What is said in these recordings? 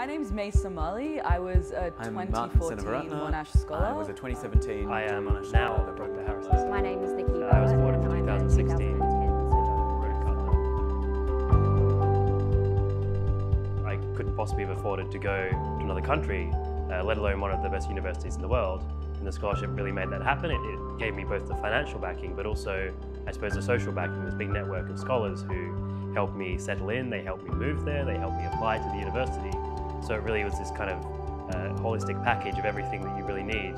My name's May Somali. I was a I'm 2014 Monash Scholar. I was a 2017 I am Monash now Scholar. Dr. Harrison. My name is Nikki Uh, I was Barrett awarded in and I'm a 2016. 2010 I couldn't possibly have afforded to go to another country, uh, let alone one of the best universities in the world. And the scholarship really made that happen. It, it gave me both the financial backing, but also, I suppose, the social backing. This big network of scholars who helped me settle in, they helped me move there, they helped me apply to the university. So it really was this kind of uh, holistic package of everything that you really need.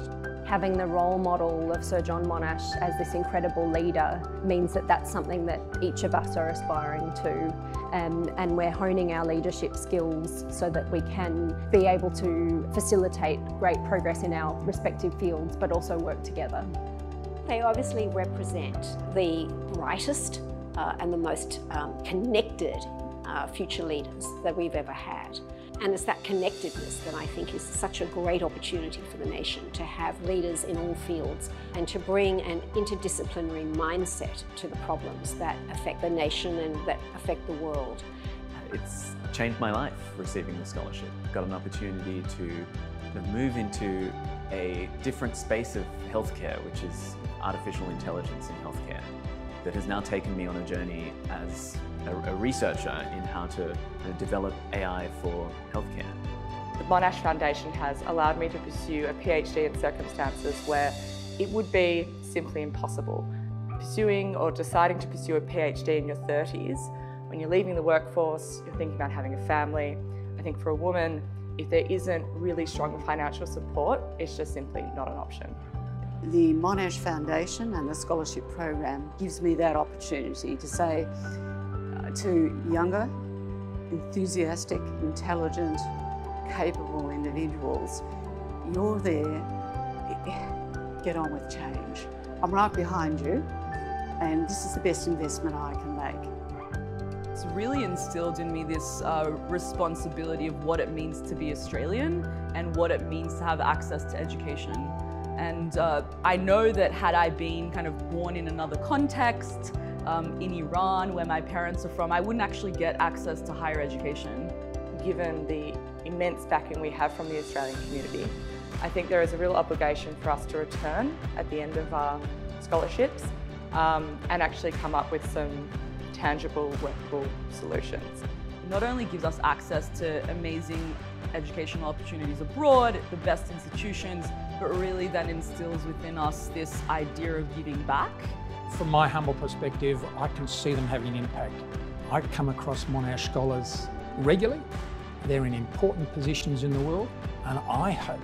Having the role model of Sir John Monash as this incredible leader means that that's something that each of us are aspiring to um, and we're honing our leadership skills so that we can be able to facilitate great progress in our respective fields but also work together. They obviously represent the brightest uh, and the most um, connected uh, future leaders that we've ever had. And it's that connectedness that I think is such a great opportunity for the nation to have leaders in all fields and to bring an interdisciplinary mindset to the problems that affect the nation and that affect the world. It's changed my life receiving the scholarship. Got an opportunity to move into a different space of healthcare, which is artificial intelligence in healthcare, that has now taken me on a journey as a, a researcher in how to kind of develop AI for healthcare. The Monash Foundation has allowed me to pursue a PhD in circumstances where it would be simply impossible. Pursuing or deciding to pursue a PhD in your 30s, when you're leaving the workforce, you're thinking about having a family. I think for a woman, if there isn't really strong financial support, it's just simply not an option. The Monash Foundation and the scholarship program gives me that opportunity to say uh, to younger, enthusiastic, intelligent, capable individuals, you're there, get on with change. I'm right behind you, and this is the best investment I can make. It's really instilled in me this uh, responsibility of what it means to be Australian and what it means to have access to education. And uh, I know that had I been kind of born in another context, um, in Iran, where my parents are from, I wouldn't actually get access to higher education. Given the immense backing we have from the Australian community, I think there is a real obligation for us to return at the end of our scholarships um, and actually come up with some tangible, workable solutions. It not only gives us access to amazing educational opportunities abroad, the best institutions, but really then instills within us this idea of giving back. From my humble perspective, I can see them having an impact. I come across Monash scholars regularly. They're in important positions in the world, and I hope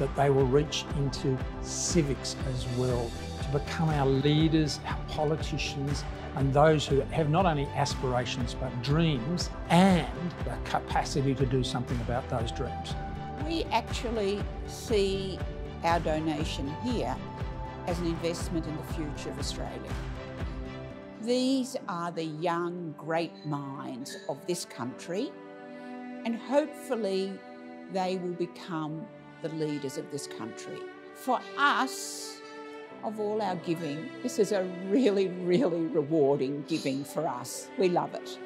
that they will reach into civics as well to become our leaders, our politicians, and those who have not only aspirations but dreams and the capacity to do something about those dreams. We actually see our donation here as an investment in the future of Australia. These are the young, great minds of this country, and hopefully they will become the leaders of this country. For us, of all our giving, this is a really, really rewarding giving for us. We love it.